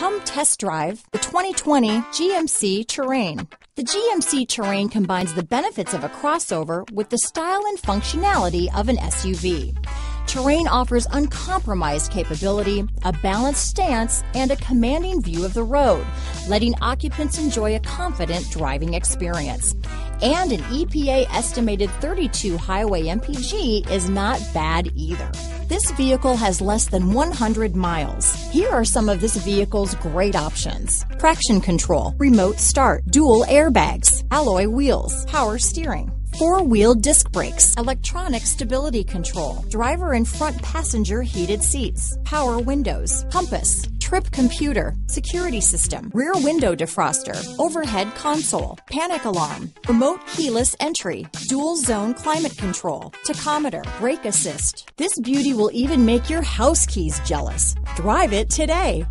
Come test drive the 2020 GMC Terrain. The GMC Terrain combines the benefits of a crossover with the style and functionality of an SUV. Terrain offers uncompromised capability, a balanced stance, and a commanding view of the road, letting occupants enjoy a confident driving experience. And an EPA estimated 32 highway MPG is not bad either. This vehicle has less than 100 miles. Here are some of this vehicle's great options. Traction control, remote start, dual airbags, alloy wheels, power steering, four-wheel disc brakes, electronic stability control, driver and front passenger heated seats, power windows, compass, trip computer, security system, rear window defroster, overhead console, panic alarm, remote keyless entry, dual zone climate control, tachometer, brake assist. This beauty will even make your house keys jealous. Drive it today.